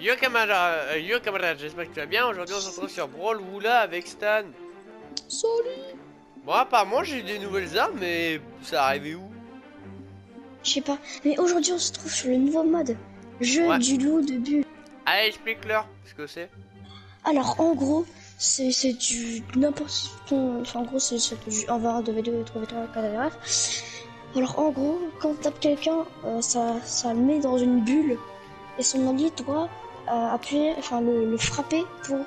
Yo camarade, euh, yo camarade, j'espère que tu vas bien. Aujourd'hui on se retrouve sur Brawl Woula avec Stan. Salut Bon apparemment j'ai eu des nouvelles armes mais ça arrivé où? Je sais pas, mais aujourd'hui on se trouve sur le nouveau mode. Jeu Ouais. du loup de but. Allez explique-leur ce que c'est. Alors en gros, c'est c'est du n'importe ton- enfin, en gros c'est du 1 var 2 v2 3 v3 4 v Alors en gros, quand tape quelqu'un, euh, ça, ça le met dans une bulle et son allié doit appuyer, enfin le, le frapper pour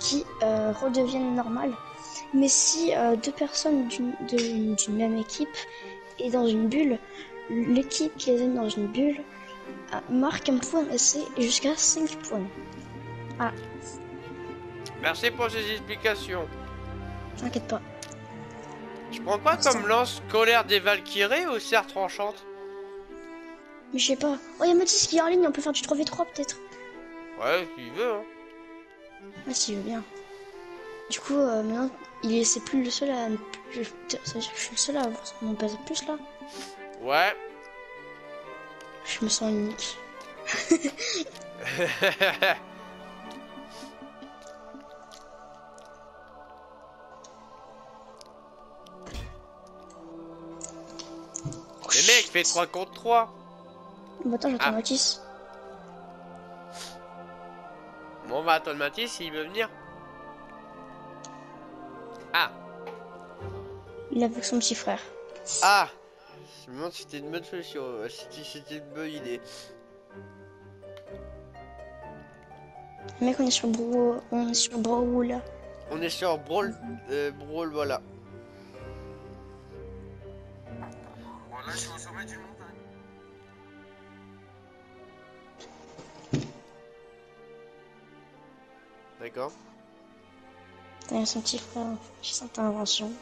qu'il euh, redevienne normal. Mais si euh, deux personnes d'une même équipe est dans une bulle, l'équipe qui les a dans une bulle euh, marque un point essai jusqu'à 5 points. Merci pour ces explications. T'inquiète pas. Je prends quoi comme lance colère des Valkyries ou serre tranchante? Mais je sais pas. Oh, y'a Mathis qui est en ligne, on peut faire du 3v3 peut-être. Ouais, s'il veut hein. Ah, si, je veux bien. Du coup, euh, maintenant, il est, c'est plus le seul à. Ça veut dire que je suis le seul à avoir mon base plus là. Ouais. Je me sens unique. Les mecs, fait 3 contre 3. Bon, attends, j'attends Ah. Mathis. Bon, on va attendre Mathis s'il veut venir. Ah, Il est avec son petit frère. ah Je me demande si c'était une bonne solution, euh, si c'était une bonne idée. Mec, on est sur Bro. On est sur Bro là. On est sur Brawl, euh, Brawl. Voilà, D'accord. T'as son petit frère. J'ai cette invention.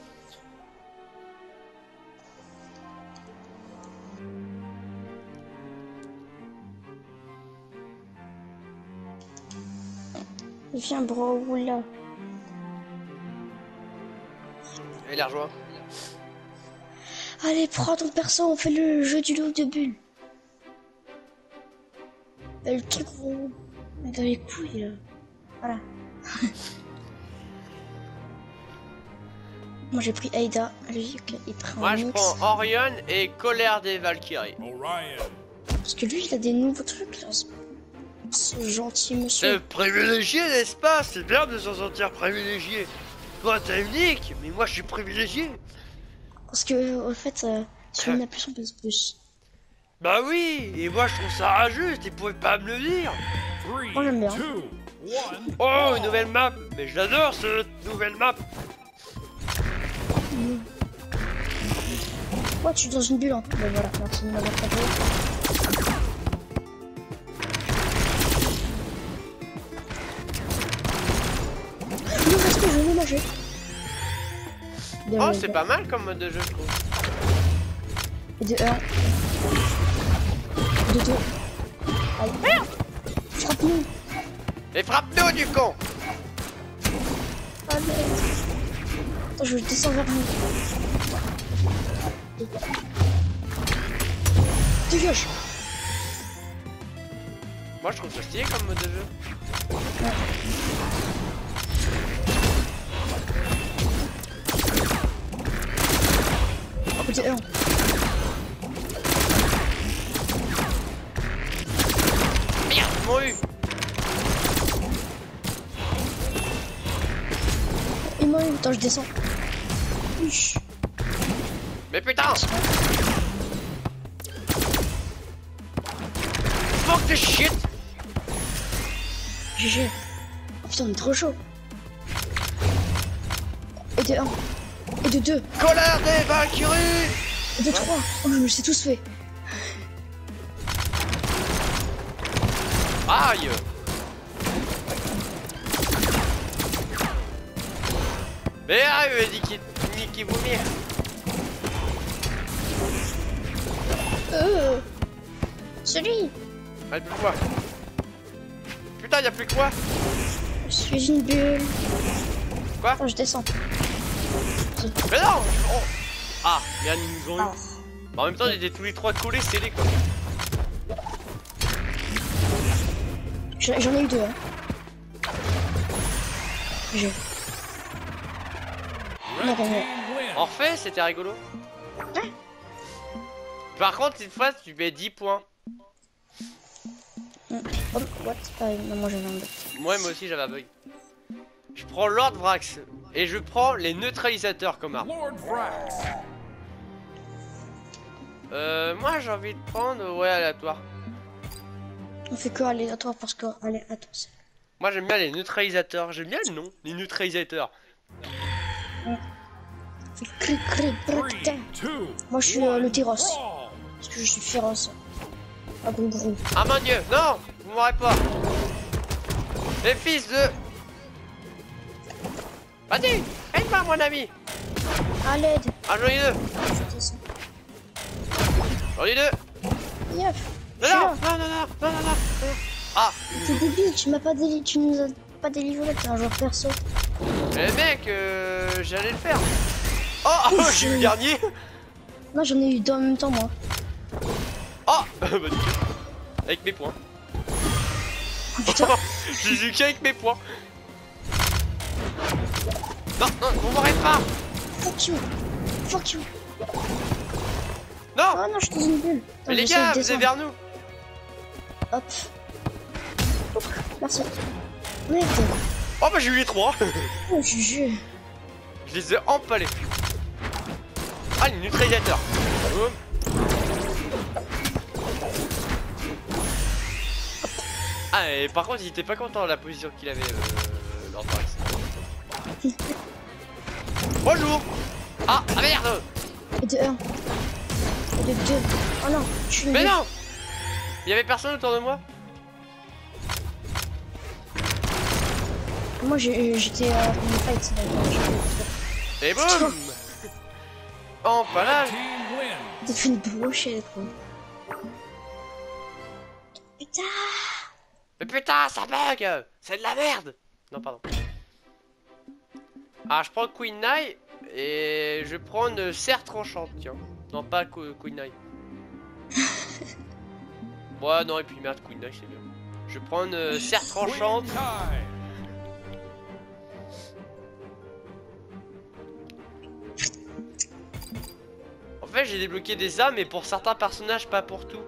Viens, Bro là. Et il a rejoint. Allez, prends ton perso, on fait le jeu du loup de bulle. Bah, le truc gros. Dans les couilles, là. Voilà. Moi j'ai pris Aida, lui ok, il prend Moi, je mix. prends Orion et colère des Valkyries. Orion. Parce que lui il a des nouveaux trucs là. ce- gentil monsieur. C'est privilégié, n'est-ce pas? C'est bien de s'en sentir privilégié. Toi, t'es unique, mais moi, je suis privilégié. Parce que, au fait, euh, si on n'a plus Plus. Bah oui, et moi, je trouve ça injuste, ils pouvaient pas me le dire. Moi, j'aime bien. two. Oh, une nouvelle map Mais j'adore cette nouvelle map Ouais, tu es dans une bulle, hein. Ben voilà, merci de m'avoir tapé. Non, parce que je veux nager. Bien Oh, c'est pas mal comme mode de jeu, je trouve. Et de 1. De 2. Aïe. Merde Frappe-nous Et frappe-nous, du con Ah merde Attends, je descends vers vous. Dégage Moi, je trouve ça stylé comme mode de jeu. Côté 1. Merde, ils m'ont eu Il m'a eu. Attends, je descends. Uch. Mais putain Fuck the shit GG. Oh putain, on est trop chaud. Et de 1. Et de 2. Colère des Valkyries Et de 3. Oh, je me suis tous fait. Une bulle. Quoi Attends, je descends. Mais non oh. Ah, merde, ils nous ont eu. Ah. Bah, en même temps, ils étaient tous les trois collés, scellés quoi. J'en ai eu deux. Hein. Non, non, non. En fait, c'était rigolo. Par contre, cette fois, tu mets 10 points. Oh, what? Ah, non, moi j'avais un bug. Moi, moi aussi, j'avais un bug. Je prends Lord Vrax et je prends les neutralisateurs comme arme. Lord Vrax. Euh, moi, j'ai envie de prendre, ouais, aléatoire. On fait que aléatoire parce que. Allez, attends. c'est- Moi, j'aime bien les neutralisateurs. J'aime bien le nom, les neutralisateurs. Cri cri putain. Moi je suis euh, le Tyros. Parce que je suis féroce. Ah gros gros. Ah mon dieu, non, vous m'aurez pas. Les fils de... Vas-y, aide-moi mon ami. L'aide. Ah, j'en ai deux, ai deux. Yep. Non, non, non, non, non, non, non, non. Ah, T'es débile, tu m'as pas délivré, tu nous as pas délivré, t'es un joueur perso. mais mec, euh, j'allais le faire. Oh, oh j'ai eu le dernier. Non, j'en ai eu deux en même temps, moi. Oh, bah nickel. Avec mes points. Putain, J'ai eu qu'avec mes points. Non, non, vous m'aurez pas. fuck you. Fuck you. Non, Ah non, je suis dans une bulle. Mais les gars, vous êtes vers nous. Hop. Merci. Merde. Oh, bah j'ai eu les trois. Oh, je les ai empalés. Ah, les neutralisateurs. Boum. Ah, et par contre, il était pas content de la position qu'il avait, euh. Bonjour Ah, ah merde Et de 1. Et de 2. Oh non, je suis Mais non Il y avait personne autour de moi Moi, j'ai- j'étais euh, en fight. là. Et boum Empalage Team wins. T'as fait une brochette, quoi. Putain. Mais putain, ça bug C'est de la merde Non, pardon. Ah, je prends Queen Knight et je prends une serre tranchante, tiens. Non, pas Qu- Queen Knight. ouais, non, et puis merde, Queen Knight, c'est bien. Je prends une serre tranchante. En fait, j'ai débloqué des âmes, mais pour certains personnages, pas pour tout.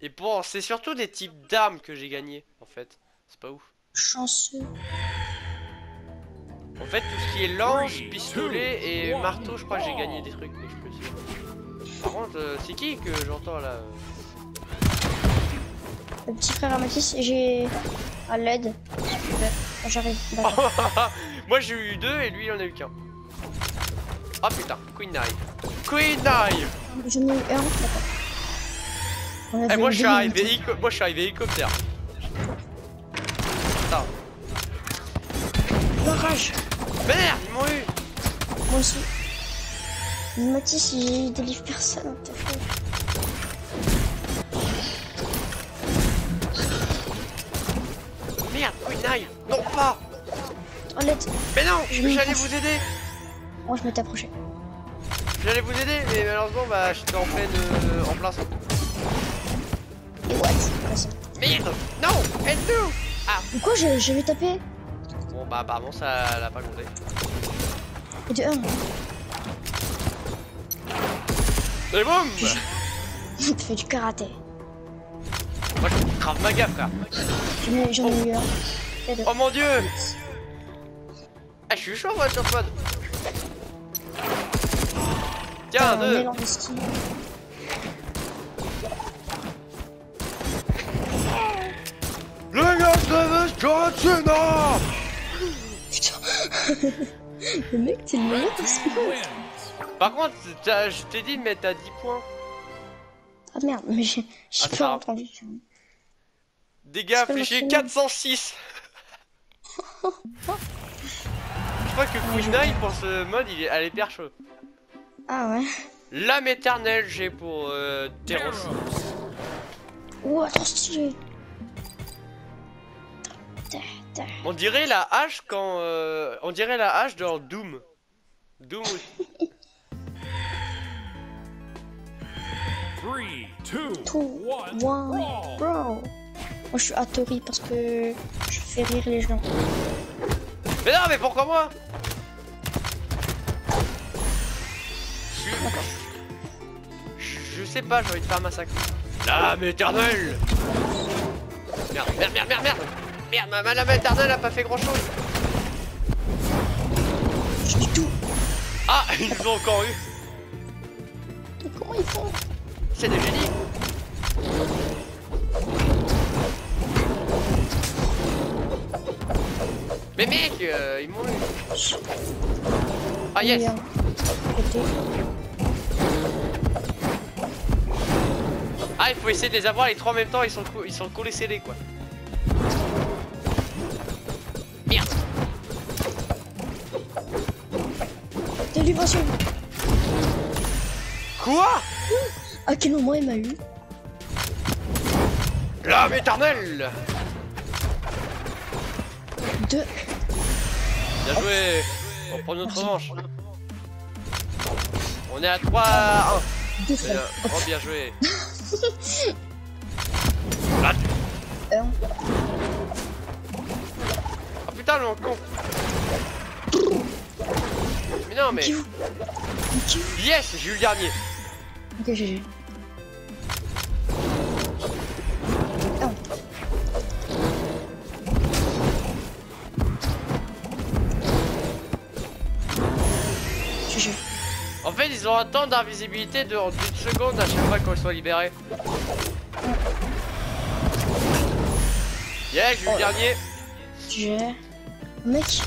Et pour... C'est surtout des types d'armes que j'ai gagné, en fait. C'est pas ouf. Chanceux. En fait, tout ce qui est lance, pistolet et marteau, je crois que j'ai gagné des trucs, mais je peux essayer. Par contre, euh, c'est qui que j'entends là Le petit frère Amatis, j'ai à l'aide. J'arrive. Moi j'ai eu deux et lui il en a eu qu'un. Oh putain, Queen Knife. Queen Knife J'en ai eu un. Eh, moi je suis arrivé moi je suis arrivé hélicoptère. Barrage. Merde, ils m'ont eu Moi aussi. Matisse, il délivre personne. T'as fait. Merde, Queen Non pas. Mais non J'allais vous aider Moi, je m'étais approché. J'allais vous aider, mais malheureusement bah j'étais en pleine euh, en plein centre. Et what? Merde Non Aide-nous Ah Pourquoi je, je vais taper? Bon bah apparemment ça l'a pas compté. Et de 1. Et boum T'as fait du karaté. Moi je fais grave maga frère J'en ai, eu un. Oh mon dieu Ah je suis chaud moi sur Pod Tiens, un deux. Le gars de John Cena. le mec, t'es le meilleur Red parce que. Par contre, je t'ai dit de mettre à 10 points. Ah merde, mais j'ai Ah, pas grave. entendu. Dégâts marqué. 406 Je crois que Queen Knight pour ce mode, il est, elle est perche. Ah ouais. L'âme éternelle, j'ai pour euh. Ouah, trop stylé. On dirait la hache quand. euh, on dirait la hache dans Doom. Doom aussi. Three, two, Two, one, one, brawl. brawl. Moi, je suis Hattori parce que je fais rire les gens. Mais non, mais pourquoi moi? Je... je sais pas, j'ai envie de faire un massacre. Lame éternelle Merde, merde, merde, merde, merde Merde, ma, ma lame éternelle a pas fait grand chose Je dis tout. Ah, ils nous ont encore eu comment ils font C'est des génies Mais mec, euh, ils m'ont eu Ah yes Bien. Ah, il faut essayer de les avoir les trois en même temps, ils sont, ils sont collés scellés quoi. Quoi À quel moment il m'a eu L'âme éternelle Deux. Bien joué. On prend notre revanche. On est à 3 à 1 Deux Bien, oh, bien joué. Un. Oh putain le con Mais Yes J'ai eu le dernier Ok, GG. Un. GG. En fait ils ont un temps d'invisibilité de d'une seconde à chaque fois qu'ils sont libérés Yeah j'ai eu le Oh. dernier GG. Mec.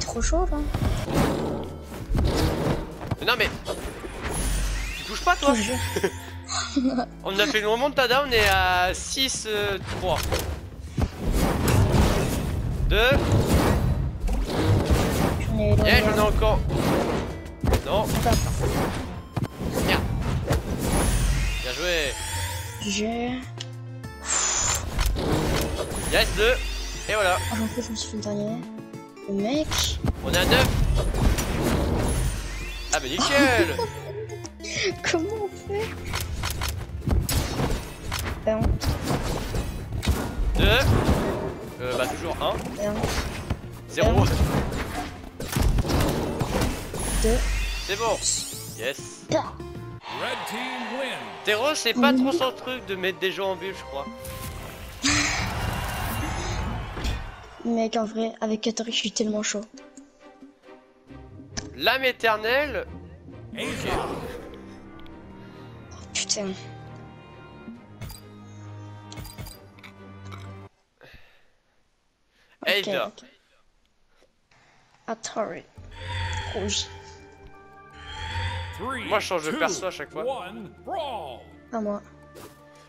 Trop chaud là. Mais non mais... Tu touches pas toi. On a fait une remontada, on est à 6, 3. 2. J'en ai Yeah, j'en ai encore. Non, merde. Bien joué. GG. Yes, 2. Et voilà, Ah, j'en peux, je me suis fait le dernier. Le mec. on est à 9. Nickel Comment on fait Un. 2. Euh, bah toujours 1. Un. 0. Deux. C'est bon. Yes. Bah. Red team win. Tero, c'est pas trop son truc de mettre des gens en bulle, je crois. Mec, en vrai, avec Katori, je suis tellement chaud. L'âme éternelle. High. Putain. Ada. ok. Atari. Rouge. Three, Moi, je change de perso à chaque fois. À moi.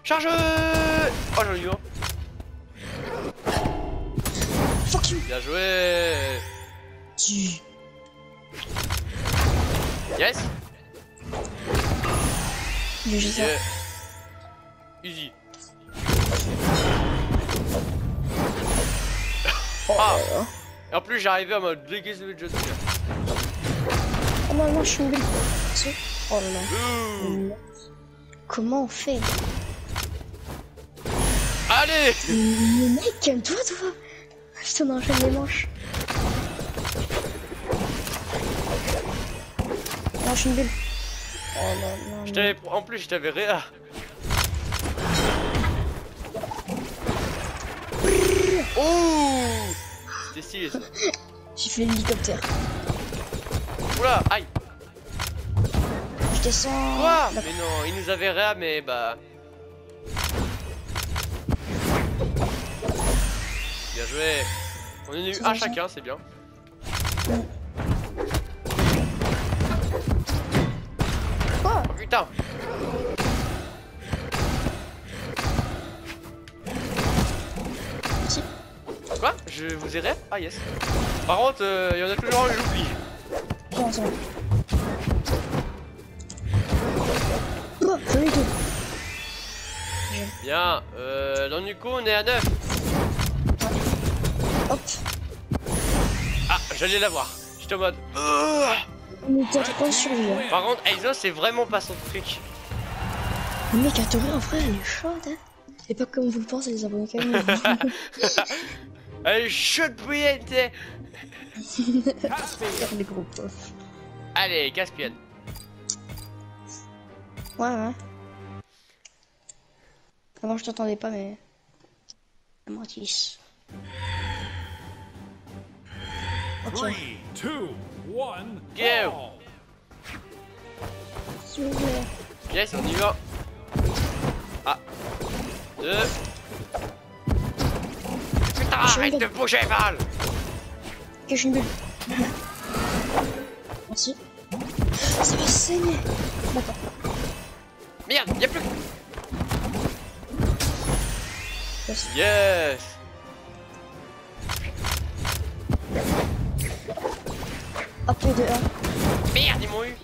Charge Oh, j'en ai eu un. Fuck you. Bien joué Tu. Yes ça. Yeah. Easy. Ah Et en plus en mode déguisé de jeu de Oh non, non, je suis une. Oh là. Comment on fait? Allez Mais mec, calme-toi, toi Je t'en enchaîne les manches. Non, je suis une bulle. Oh là là. Je t'avais... En plus je t'avais réa Oh C'était stylé ça J'ai fait l'hélicoptère. Oula Aïe Je descends. Quoi? Mais non, il nous avait réa mais bah... Bien joué On en a eu un chacun, c'est bien. Putain. Quoi? Je vous ai rêve Ah yes. Par contre, euh, il y en a toujours un, j'oublie. Ai deux. Bien, euh, dans du coup on est à 9. Hop. Ah, j'allais l'avoir. J'étais en mode... On était à trois survie. hein. Par contre, Exo c'est vraiment pas son truc. Le mec, à Tori, en vrai, elle est chaude, hein. C'est pas comme vous le pensez, les abonnés quand même. Allez, chaude bouillante Caspian. les gros pots. Allez, Caspian. Ouais, ouais. Avant, je t'entendais pas, mais. Mortis. Ok. Three, two, one, Go. Yes, on y va. Ah. Deux. Putain, arrête de bouger, Val Ok, je une bulle. Merci. Ça va saigner. D'accord. Merde, y'a plus que... Yes. Yes Hop, et de 1. Merde, ils m'ont eu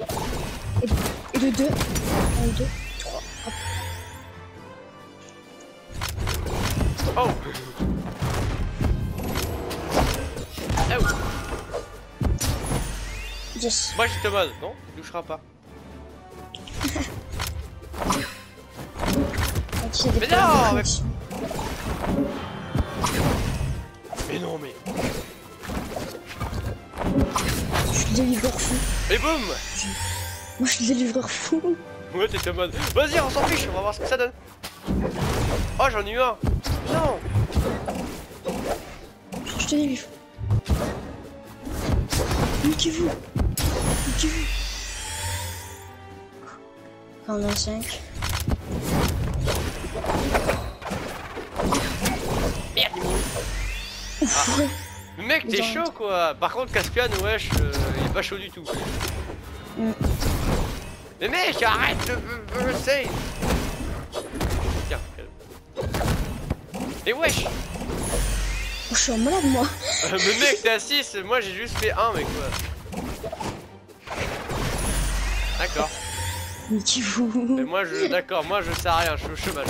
Et de 2. 1 et 2. 3. Hop. Oh Oh Yes. Moi, je te mode, non Tu toucheras pas. Mais non. Mais non, mais... suis le livreur fou. Et boum Moi, je suis le livreur fou. Ouais, t'es en mode... Vas-y, on s'en fiche, on va voir ce que ça donne. Oh, j'en ai eu un Non Je te délivre. Niquez-vous. Niquez-vous. On a 5. Merde, Mais mec, t'es chaud, quoi Par contre, Caspian, wesh, euh, il est pas chaud du tout. Mm. Mais mec, arrête de de- save Tiens. Mais wesh Oh, je suis en malade, moi. Euh, Mais mec, t'es à 6, moi j'ai juste fait 1, mec, quoi. D'accord. Niquez-vous. Mais moi, je... D'accord, moi, je sais rien, je suis au chômage.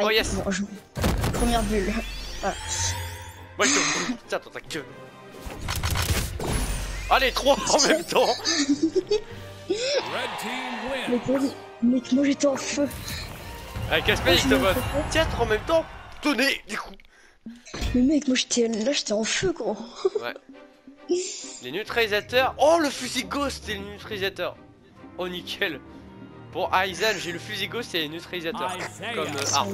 Oh, yes. bon, je- Première bulle. Voilà. Moi, je te... Putain, dans ta gueule. Allez, 3 en même temps team wins. Mec, moi, j'étais en feu. Allez, Caspian, il te. Tiens, 3 en même temps Tenez, des coups Mais mec, moi j'étais là, j'étais en feu, gros. Ouais. Les neutralisateurs. Oh, le fusil ghost, c'est le neutralisateur. Oh, nickel. Pour Aizen, j'ai le fusil ghost et les neutralisateurs. Comme euh, C'est arme.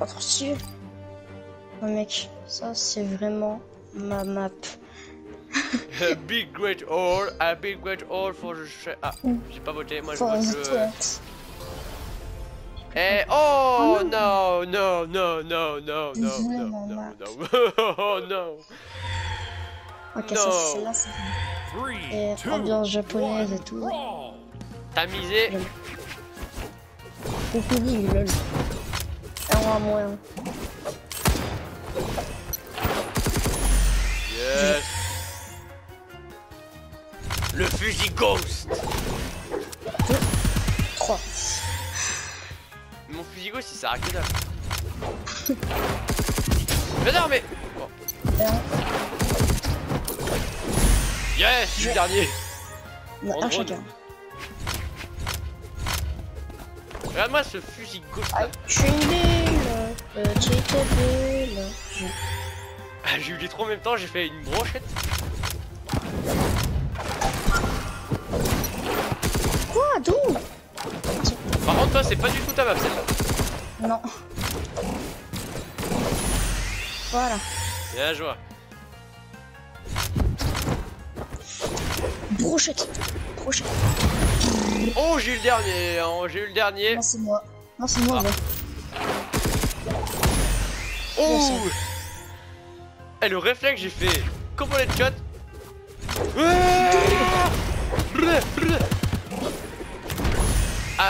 trop stylé. Ouais, mec, ça c'est vraiment ma map. A big great hall, a big great hall for the sh- Ah, j'ai pas voté, moi je vote. Eh, oh no, no, no, no, no, no, no, Vraiment, no, Matt. no, oh no. Ok, ça Non. c'est là, c'est Et two, ambiance japonaise et one, tout. T'as misé Cocooning, lol. Un à moins. Yes. Le fusil ghost 3. Mon fusil ghost il sert à que dalle. mais non mais bon. Yes, je suis le dernier un chacun. Regarde-moi ce fusil ghost là. Bulle. Petite bulle. Je- Ah, j'ai eu les trois en même temps, j'ai fait une brochette. Contre toi c'est pas du tout ta map celle-là. Non. Voilà. Bien joué. Brochette. Brochette. Oh j'ai eu le dernier, hein, j'ai eu le dernier. Non, c'est moi. Non, c'est moi, Ah. Oh Et le réflexe j'ai fait comment les shot. Ouais Brr, brr.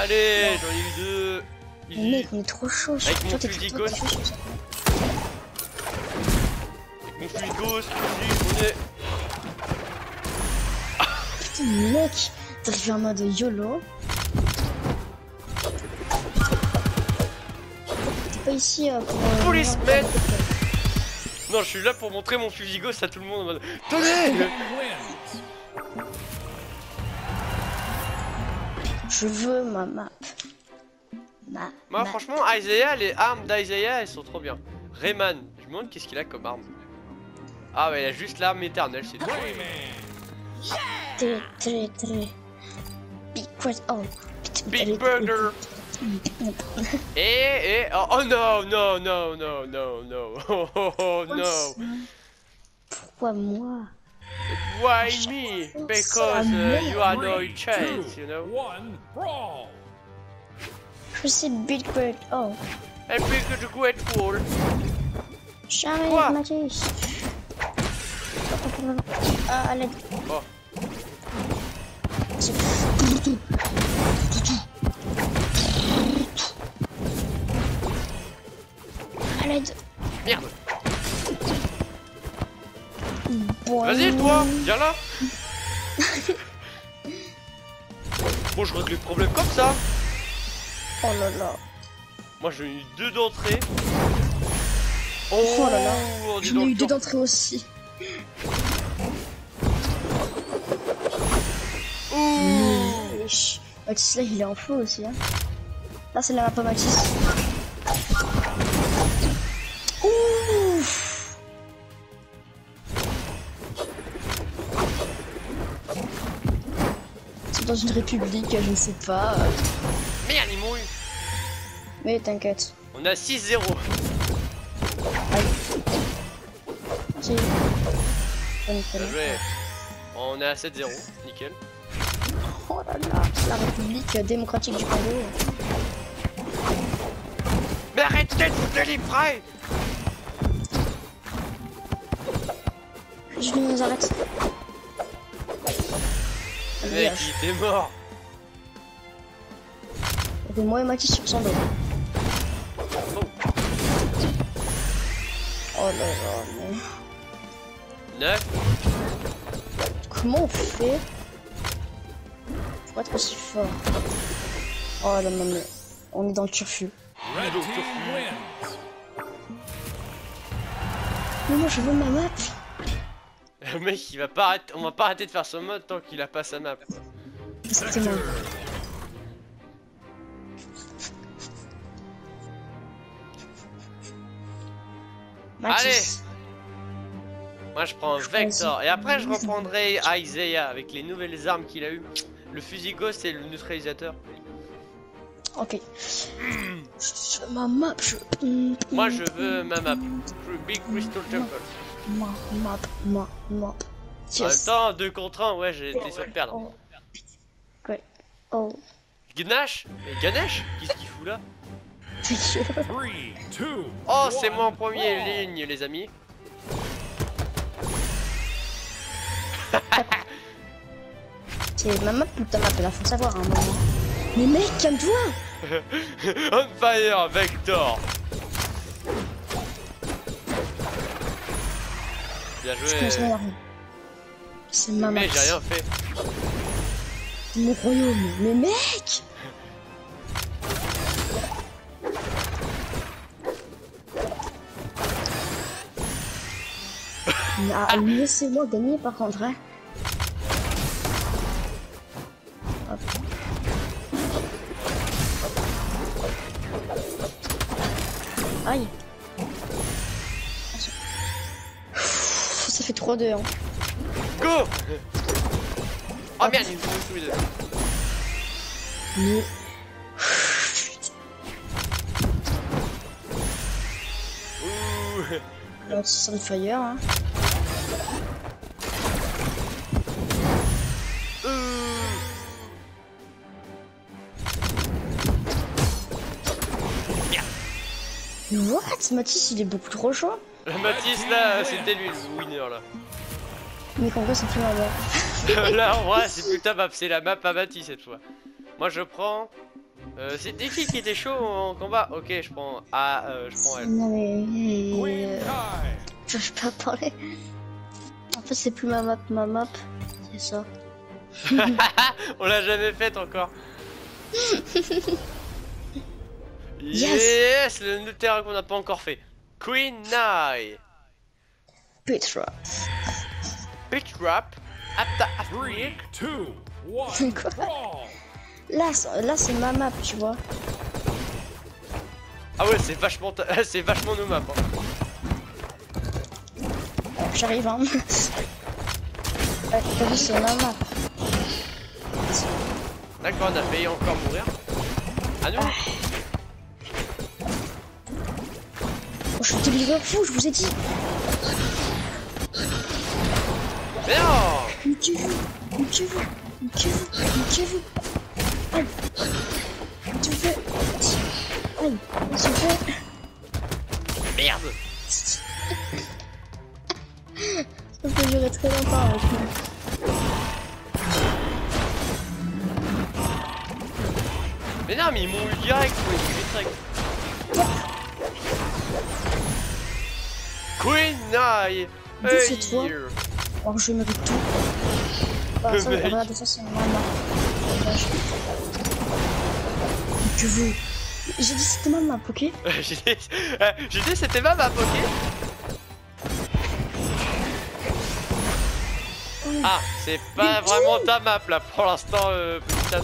Allez, j'en ai eu deux. Mais Easy. mec, on est trop chaud. Avec mon fusil ça. Avec mon fusil ghost, fusil, on est. Putain, mec, t'arrives en mode YOLO. T'es pas ici euh, pour. euh, Policeman. Non, je suis là pour montrer mon fusil ghost à tout le monde en mode Tenez Je veux ma map. Ma Moi, map. franchement, Isaiah, les armes d'Isaiah, elles sont trop bien. Rayman, je me demande qu'est-ce qu'il a comme arme. Ah, ouais, il a juste l'arme éternelle, c'est tout. Très, très, très. Big. Oh. Big Burger. Et, et, oh, oh no, no, no, no, no, no, oh, oh, oh no. Pourquoi moi? Why me? Because uh, you are no chance, you know. One, brawl. Je sais Big Bird. Oh. And big great wall. Jamais, Quoi Mathis. Ah, à l'aide. Oh. Merde. Vas-y, toi, viens là. bon, je règle les problèmes comme ça. Oh là là. Moi, j'ai eu deux d'entrée. Oh, Oh là là. est J'en ai le eu deux d'entrée aussi. Ouh. Wesh. Mathis là, il est en feu aussi. Hein. Là, c'est la map Mathis. Dans une république, je ne sais pas. Merde, il mouille. Mais t'inquiète. On a 6-0. Si. Bonne Bien connerie. joué. On est à 7-0. Nickel. Oh là là, la République démocratique du Congo. Mais arrêtez de vous délivrer Je nous arrête. Le mec, il était mort. Avait moi et Mathis sur son dos. Oh. Là là, mais 9. comment on fait? Pour être aussi fort? Oh là là, mais on est dans le turfu. Mais moi je veux ma map. Le mec, il va pas arrêter. On va pas arrêter de faire son mode tant qu'il a pas sa map. Exactement. Mathis. Moi, je prends Vector. Et après, je reprendrai Isaiah avec les nouvelles armes qu'il a eu. Le fusil ghost et le neutralisateur. Ok. Veux ma map. Je... Moi, je veux ma map. Big Crystal Temple. Ma map, ma map. En même Yes. temps, 2 contre 1, ouais, j'ai été sûr de perdre. Oh. Ouais. Oh. Ganesh Mais Ganesh Qu'est-ce qu'il fout là Three, two, Oh, c'est moi en première brawl. ligne, les amis. C'est ma map ou ta map là, faut savoir un moment. Mais mec, calme-toi On fire, Vector Bien joué. C'est ma. Mais j'ai rien fait. Mon royaume. Mais mec Ah, Laissez-moi gagner par contre. Hein. 3-2. Hein. Go Oh merde, ils me font tous les deux. Mais... Ouh Alors, c'est Sunfire. Hein. What? Mathis, il est beaucoup trop chaud. Matisse là, c'était lui le winner là. Mais vrai, c'est plus mal. là en vrai c'est plus ta map, c'est la map à cette fois. Moi je prends... Euh, C'était qui qui était chaud en combat Ok je prends... Ah euh, je prends elle. Non mais... Queen euh, tie. Je peux pas parler. En fait, c'est plus ma map, ma map. C'est ça. On l'a jamais faite encore. Yes. yes le nouveau terrain qu'on n'a pas encore fait. Queen Nine. Petra. Pitch Rap. Apta Three, Afrique. two, one, Quoi. Là, c'est- là c'est ma map, tu vois. Ah ouais, c'est vachement, c'est vachement nos maps. hein. J'arrive, hein. Ouais, t'as vu, c'est ma map. D'accord, on a failli encore mourir. À nous Oh, je suis fou, je vous ai dit. Non Niquez-vous, niquez-vous, niquez-vous, niquez-vous. Aïe. Tu me fais. Aïe, tu me fais. Merde Ça peut durer très longtemps avec moi. Mais non, mais ils m'ont eu direct. Queen toi Hey Alors que je mérite tout. Bah, ça, regarde, ça c'est. Que vous. J'ai dit c'était ma map, ok J'ai dit, euh, j'ai dit c'était ma map, ok Ah, c'est pas Mais vraiment ta map là pour l'instant, euh, âne.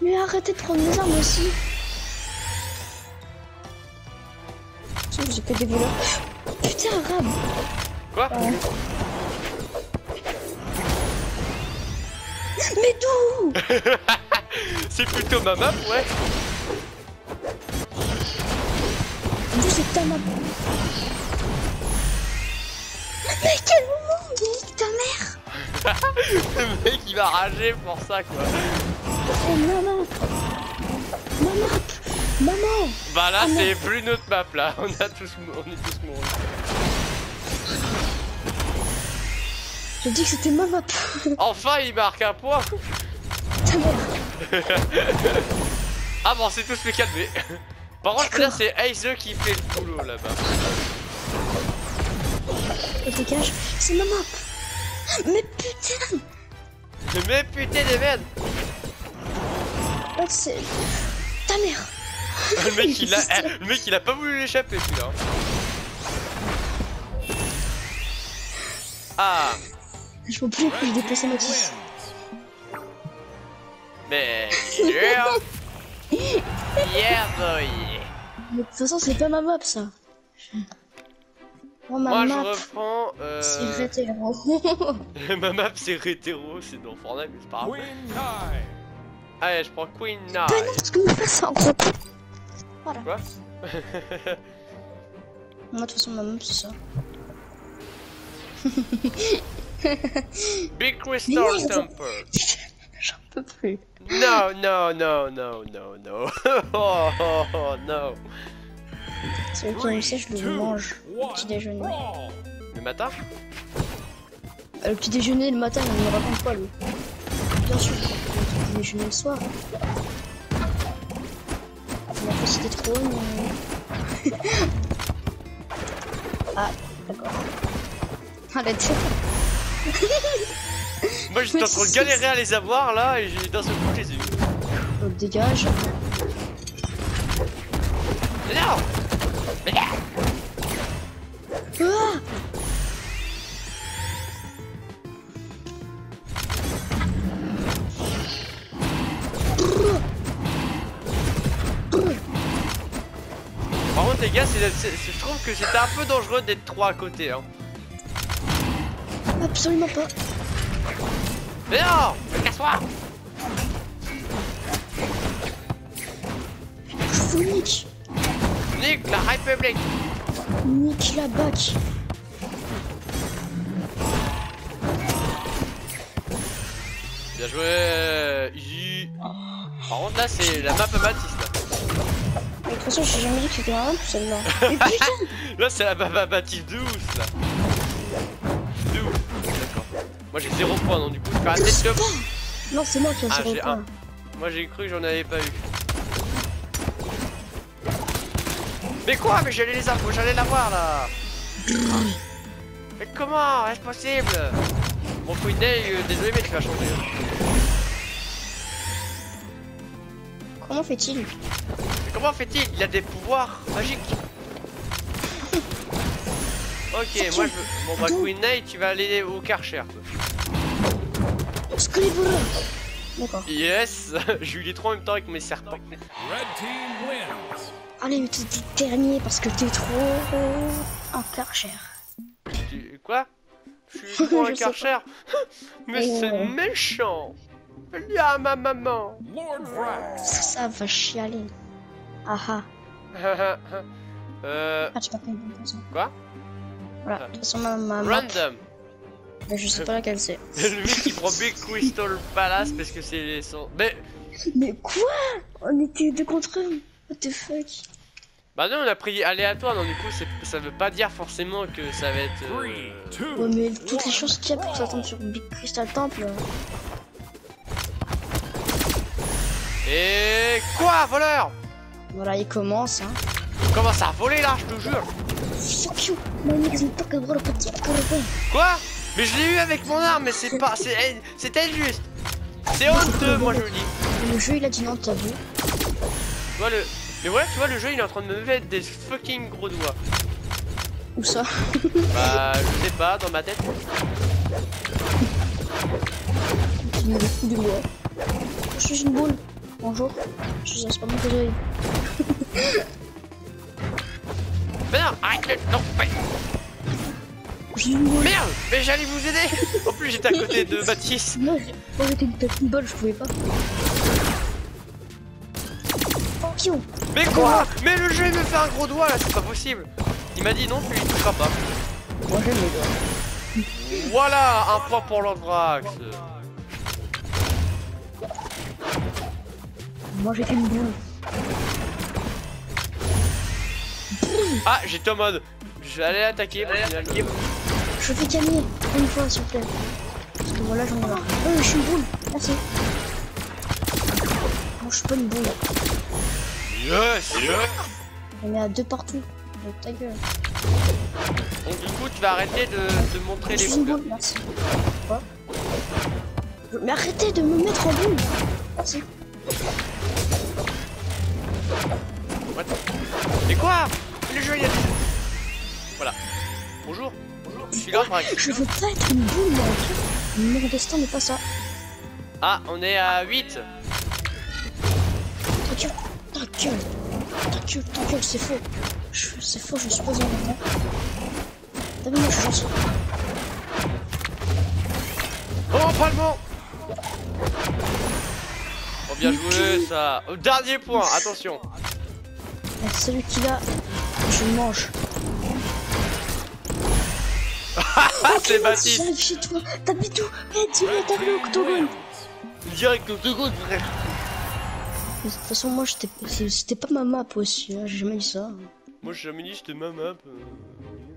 Mais arrêtez de prendre mes armes aussi. J'ai que des voleurs. Putain, arabe Quoi? Ouais. Mais d'où C'est plutôt ma map, ouais. D'où c'est ta map Mais quel moment nique ta mère Le mec il va rager pour ça quoi. Oh maman Maman Maman Bah là Ah, c'est plus notre map là, on a tous on est tous morts. J'ai dit que c'était ma map. Enfin il marque un point. Ta mère. Ah bon c'est tous fait calmer. Par contre là c'est Ace 2 qui fait le boulot là-bas. Dégage C'est ma map. Mais putain. Mais putain de merde. Oh, c'est... Ta mère. Le mec il a, eh, le mec il a pas voulu l'échapper celui-là. Ah Je vois plus que je déplace ma 10. mais yeah Yeah boy Mais de toute façon, c'est pas ma map, ça. Moi, ma Moi je map, reprends c'est euh... rétéro. Ma map c'est Rétéro, c'est dans Fortnite mais c'est pas grave. Allez je prends Queen Bah non, Knight parce que mon c'est en gros. Voilà. Quoi? Moi, de toute façon, ma map, c'est ça. Big Crystal. Temple J'en peux plus. No, no, no, no, no, no. oh, oh, oh, no. Celui qui aime ça, je le mange. Au petit déjeuner. Le matin Euh, Le petit déjeuner, le matin, il me raconte pas, lui? Bien sûr, le petit déjeuner le soir. On a fait c'était trop, mais... ah, d'accord. Arrête. Moi j'étais en train de galérer à les avoir là et j'ai d'un seul coup je les ai eu. Dégage. Mais non Ah Par contre les gars, je trouve que c'était un peu dangereux d'être trois à côté hein. Absolument pas. Mais non Casse-toi nique. Nique la République Nique la bac. Bien joué Easy Par contre là c'est la map à là. Mais De toute façon, j'ai jamais dit que c'était map, celle-là. Mais putain Là c'est la map à Baptiste de ouf là. Moi j'ai 0 points donc du coup je fais up. Non, c'est moi qui ai Ah, zéro j'ai point. un. Moi j'ai cru que j'en avais pas eu. Mais quoi Mais j'allais les avoir, j'allais l'avoir là Mais comment? Est-ce possible Mon Queen Day, euh, désolé mais tu vas changer. Comment fait-il? Comment fait-il? Il a des pouvoirs magiques Ok, moi je veux... Bon bah Queen Day, tu vas aller au Karcher. D'accord. Yes J'ai eu les trois en même temps avec mes serpents. Red team wins. Allez, mais t'es dernier parce que t'es trop un karcher. Tu- Quoi? Je suis trop un karcher Mais c'est méchant Il y a ma maman Lord Vrax. Ça va chialer. Ah ah. Euh... Ah, tu m'as pas une bonne personne. Quoi? Voilà, de toute façon, ma, ma map, Random mais je sais pas laquelle c'est. Le mec qui prend Big Crystal Palace parce que c'est son... Mais... Mais quoi? On était deux contre un. What the fuck? Bah non, on a pris aléatoire, donc du coup, c'est- ça veut pas dire forcément que ça va être... Three, euh, two, Ouais, mais toutes les chances qu'il y a pour s'attendre sur Big Crystal Temple. euh, Et... Quoi, voleur? Voilà, il commence, hein. Comment ça a volé là, je te jure Fuck you My niggas. Quoi? Mais je l'ai eu avec mon arme, mais c'est pas... c'est- C'était juste C'est honteux, moi je le dis Le jeu, il a dit non, t'as vu Tu vois le... Mais voilà, tu vois, le jeu, il est en train de me mettre des fucking gros doigts. Où ça? Bah, je sais pas, dans ma tête. Tu me fous. Je suis une boule. Bonjour. Je suis un pas mon non, arrête le... Non. Merde Mais j'allais vous aider En plus, j'étais à côté de Baptiste. Moi j'étais une balle, je pouvais pas. Mais quoi? Mais le jeu, il me fait un gros doigt, là, c'est pas possible. Il m'a dit non, tu y toucheras pas. Moi j'aime les doigts. Voilà, un point pour Lord Vrax. Moi j'étais une boule. Ah, j'étais en mode... Je vais aller final. Je vais gagner une fois s'il vous plaît. Parce que voilà, j'en ai marre. Oh, je suis une boule. Merci. Moi je suis pas une boule. Yes, yes. On est à deux partout. Donc ta gueule. Donc du coup, tu vas arrêter de, de montrer Je les suis une boules. boule, merci. Quoi? Je- Mais arrêtez de me mettre en boule. Merci. What? Mais quoi? Le jeu, il a... Voilà. Bonjour. Bonjour. Je suis là, Vrax. Je veux pas être une boule, ok Mon destin n'est pas ça. Ah, on est à 8. Ta gueule, ta gueule, ta gueule, ta gueule, c'est faux. C'est faux, je suis pas un enfant. T'as vu, moi je suis. Oh, pas le bon Oh, bien joué, ça. Au dernier point, attention. Celui qui l'a, je le mange. Ah, c'est. J'arrive chez toi. T'habites où Eh, vu l'octogone Direct second, frère. De toute façon, moi, c'était pas ma map aussi, hein, j'ai jamais dit ça. Moi, je suis jamais dit, j'étais ma map. euh.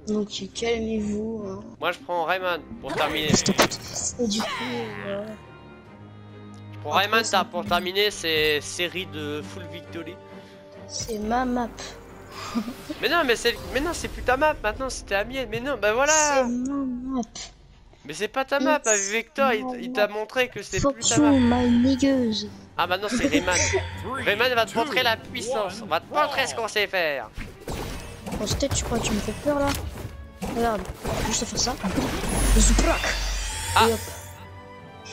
Donc, calmez-vous. Hein. Moi, je prends Rayman pour terminer. Et du coup, euh, Pour Rayman, ça, pour terminer, c'est série de full victory. c'est ma map. Mais non, mais c'est, mais non, c'est plus ta map. Maintenant, c'était la mienne. Mais non, bah C'est voilà. ma map. Mais c'est pas ta map. It's Avec Vector, il, il t'a montré que c'était Fuck plus ta map. my. Ah, maintenant, c'est Rayman. Rayman va te montrer la puissance. On va te montrer ce qu'on sait faire. Bon, tête, tu crois que tu me fais peur là? Regarde, juste faire ça. Zouprak Ah. Et hop.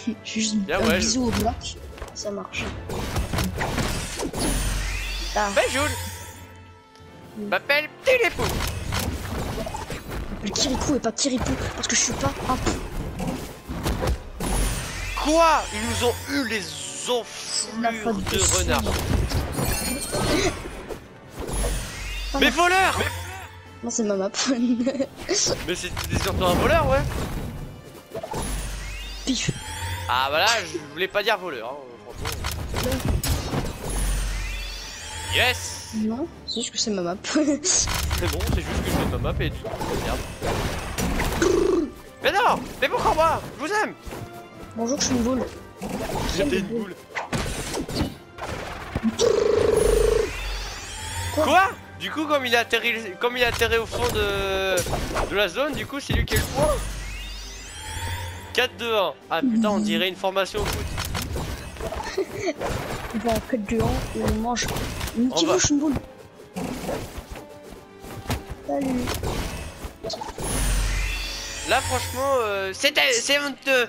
Juste Bien, un ouais, bisou au black. Ça marche. Ah, Ben, Jules. M'appelle Téléfou. le Kirikou et pas Kiripou parce que je suis pas un pou. Quoi? Ils nous ont eu les enflures de de renard. Mais voleur Non, c'est ma map. Mais c'était surtout un voleur, ouais. Pif. Ah bah là, je voulais pas dire voleur, hein, franchement. Yes Non, c'est juste que c'est ma map. C'est bon, c'est juste que je fais ma map et tout. Merde. Mais non Mais pourquoi moi Je vous aime Bonjour, je suis une boule. J'étais une boule. Quoi? Du coup, comme il a atterri, comme il a atterri au fond de, de la zone, du coup, c'est lui qui a le point. 4 2 1. Ah putain, on dirait une formation au foot. Bon, que de dehors, on mange une petite bouche, une boule. Salut. Là, franchement, euh, c'est c'est honteux.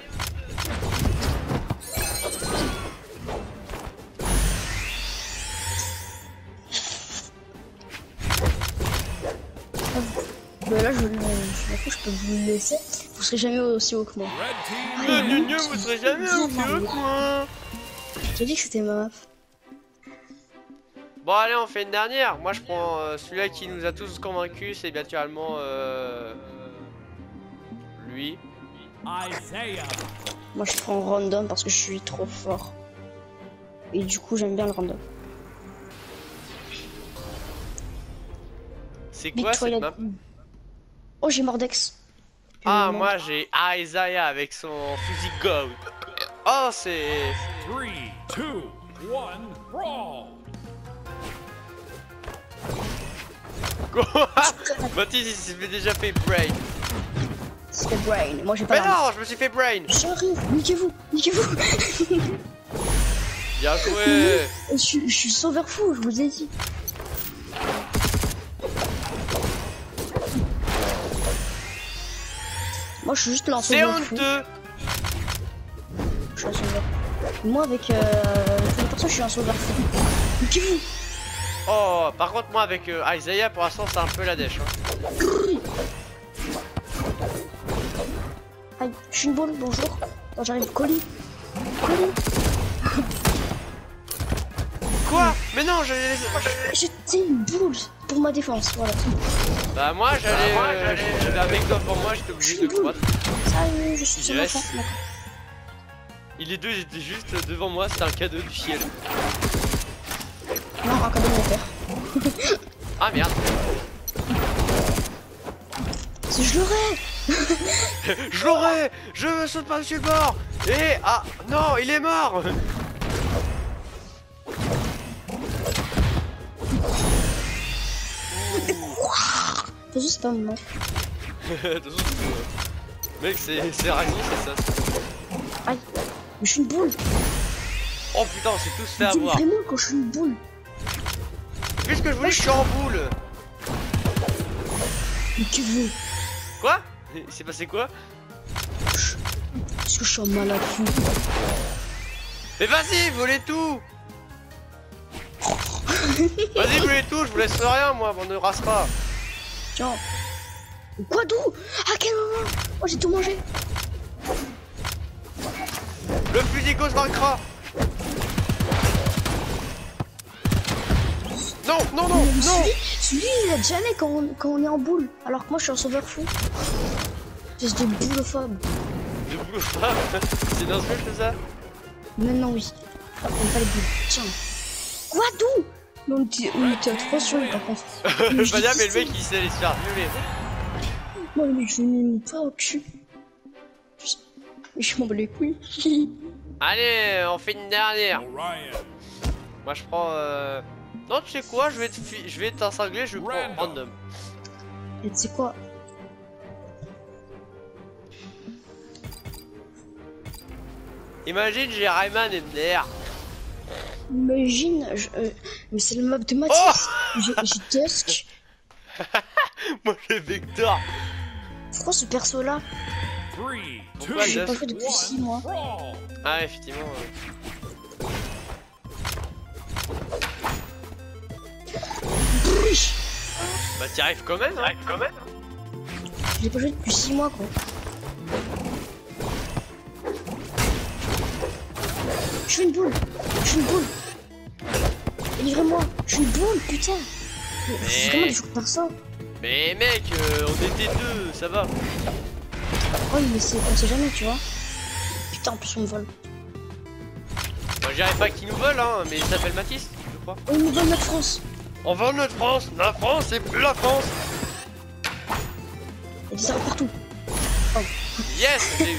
Bah là, je, je, je, peux vous laisser. Vous serez jamais aussi haut que moi. Red team, ah, vous serez jamais aussi haut que moi. Je t'ai dit que c'était ma map. Bon allez on fait une dernière. Moi je prends euh, celui-là qui nous a tous convaincus, c'est naturellement euh, lui. Isaiah. Moi, je prends random parce que je suis trop fort. Et du coup, j'aime bien le random. C'est quoi cette map Oh, j'ai Mordex. Ah Euh, moi j'ai Isaiah avec son fusil gold. Oh c'est... 3, 2, 1, brawl. Quoi Mathis il s'est déjà fait brain. C'était Brain. Moi, j'ai pas Mais non je me suis fait brain. J'arrive, niquez-vous, niquez-vous. Bien joué. je, suis- je suis sauveur fou, je vous ai dit. Moi, je suis juste là en C'est fou. honteux. Je suis un sauveur. Moi, avec euh, téléportation, je suis un sauveur. Niquez-vous. Oh par contre moi avec euh, Isaiah pour l'instant c'est un peu la dèche. hein. Aïe, je suis une boule, bonjour. Quand j'arrive, colis. Colis. Quoi? Mais non j'allais... J'étais une boule pour ma défense, voilà. Bah moi j'allais... euh, J'avais un mec devant moi j'étais obligé de combattre. Ça, euh, je suis sur Et les deux étaient juste devant moi, c'était un cadeau du ciel. Non, un cadeau de mon père. Ah merde Si je l'aurais Je l'aurais Je saute par-dessus le bord Et... Ah Non, il est mort façon, c'est pas mon nom. Mec, c'est raison, c'est ça. Mais je suis une boule. Oh putain, on s'est tous fait avoir. vraiment quand je suis une boule. Puisque je voulais, je suis en boule Mais que veux Quoi? Il s'est passé quoi? Parce que je suis un malade fou. Mais vas-y, volez tout Vas-y, volez tout, je vous laisse rien, moi, on ne rase pas. Tiens. Quoi d'où À quel moment? Oh, j'ai tout mangé. Le fusil gauche vaincra Non, non, non, Mais non Celui, celui, il a jamais quand on, quand on est en boule. Alors que moi, je suis un sauveur fou. Espèce de boulophobe. De boulot pas C'est dans ce jeu, je fais ça Maintenant, oui. On pas les boules. Tiens. Quoi d'où Mais on était, on était à 3 sur lui, par contre. Mais mais le mec, il sait aller se faire violer. Le mec, je lui pas au cul. Je, m'en bats les couilles. Allez, on fait une dernière. Moi, je prends... Euh... Non, tu sais quoi Je vais te, fi- je vais t'incinguler, je vais prendre Random. random. Et tu sais quoi? Imagine, j'ai Rayman et Mner. Imagine, je- euh, mais c'est le mob de Oh Matisse. J'ai Dusk. Moi, j'ai Vector. Pourquoi ce perso là 3, Pourquoi 2, J'ai pas fait depuis 6 mois. Ah, effectivement. euh. Bah, t'y arrives quand même, hein quand même. L'ai pas joué depuis 6 mois quoi. Je suis une boule. Je suis une boule. Livrez-moi. Je suis une boule, putain. Mais par ça. Mais mec, euh, on était deux, ça va. Oh mais c'est, on sait jamais, tu vois. Putain, en plus on me vole. Moi, je dirais pas qu'ils nous volent, hein, mais il s'appelle Matisse, je crois. On nous vole notre France. On vole notre France La France, c'est plus la France Il y a des armes partout. Yes j'ai eu.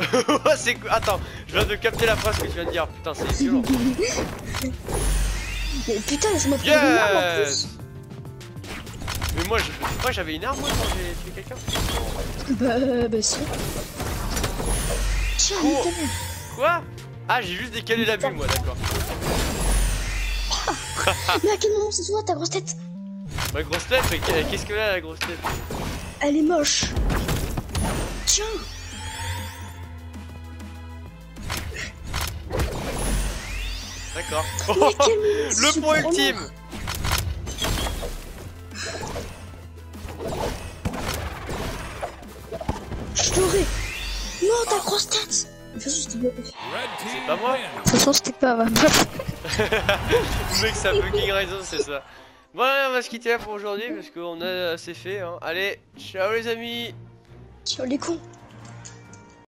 C'est Attends, je viens de capter la phrase que tu viens de dire. Putain, c'est violent. Mais putain, une arme en Yes plus. Mais moi, je- moi j'avais une arme moi quand j'ai tué quelqu'un. Bah, bah si. Tiens. Quoi? Ah, j'ai juste décalé la vue, moi, d'accord. Mais à quel moment c'est toi ta grosse tête? Ma grosse tête, mais qu'est-ce que là, la grosse tête? Elle est moche. Tiens. D'accord. Le point ultime Je t'aurais. Non, ta grosse tête. De toute façon, c'était pas. Moi. De toute façon, c'était pas ma Le mec, ça fucking raison, c'est ça. Bon, allez, on va se quitter là pour aujourd'hui parce qu'on a assez fait. Hein. Allez, ciao les amis Sur les cons.